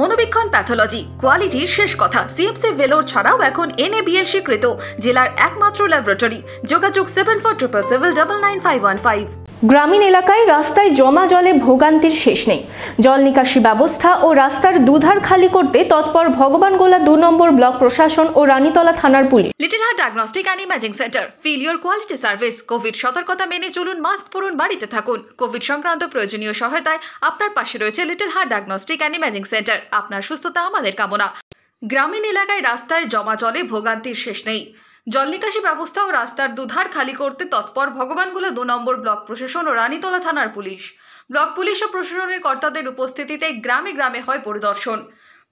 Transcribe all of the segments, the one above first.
মনোবীক্ষণ pathology কোয়ালিটির শেষ কথা। সিএমসি ভেলোর ছাড়াও এখন এনএবিএল স্বীকৃত জেলার একমাত্র ল্যাবরেটরি যোগাযোগ seven four triple seven double nine five one five গ্রামীণ এলাকায় রাস্তায় জমা জলে ভোগান্তির শেষ নেই। জল নিকাশি ব্যবস্থা ও রাস্তার দুধার খালি করতে তৎপর ভগবানগোলা দু নম্বর ব্লক প্রশাসন ও রানীতলা থানার police. Little heart diagnostic and imaging centre feel your quality service, covid সতর্কতা মেনে চলুন, মাস্ক পরুন, বাড়িতে থাকুন। কোভিড সংক্রান্ত প্রয়োজনীয় সহায়তায় আপনার পাশে রয়েছে little heart diagnostic and imaging centre. আপনার সুস্থতা আমাদের কামনা। গ্রামীণ এলাকায় রাস্তায় জমা জলে ভোগান্তির শেষ নেই। জল নিকাশি ব্যবস্থা ও রাস্তার দুধার খালি করতে তৎপর ভগবানগুলো দু নম্বর ব্লক প্রশাসন ও রানীতলা থানার পুলিশ। ব্লক পুলিশ ও প্রশাসনের কর্তাদের উপস্থিতিতে গ্রামে গ্রামে হয় পরিদর্শন।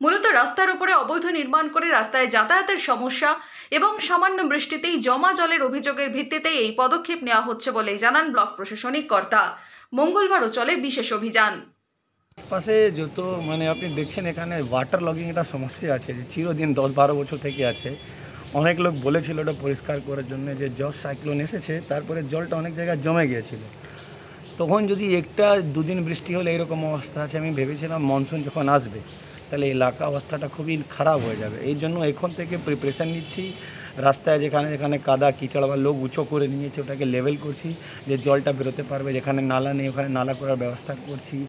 মূলত রাস্তার উপরে অবৈধ নির্মাণ করে রাস্তায় যাতায়াতের সমস্যা এবং সামান্য বৃষ্টিতেই জমা জলের অভিযোগের ভিত্তিতে এই পদক্ষেপ নেওয়া হচ্ছে বলে জানান ব্লক প্রশাসনিক কর্তা। মঙ্গলবারও চলে বিশেষ অভিযান। পাশে যত মানে আপনি দেখছেন এখানে ওয়াটার লগিং একটা সমস্যা আছে চিরদিন দশ বারো বছর থেকে আছে। অনেক লোক বলেছিল ওটা পরিষ্কার করার জন্য যে জল সাইক্লোন এসেছে, তারপরে জলটা অনেক জায়গায় জমে গিয়েছিল। তখন যদি একটা দুদিন বৃষ্টি হলে এরকম অবস্থা আছে, আমি ভেবেছিলাম মনসুন যখন আসবে, তাহলে এলাকা অবস্থাটা খুবই খারাপ হয়ে যাবে। এই জন্য এখন থেকে প্রিপারেশান নিচ্ছি। রাস্তায় যেখানে যেখানে কাদা, কিচড় বা লোক উঁচু করে নিয়েছে, ওটাকে লেভেল করছি যে জলটা বেরোতে পারবে। যেখানে নালা নেই, ওখানে নালা করার ব্যবস্থা করছি।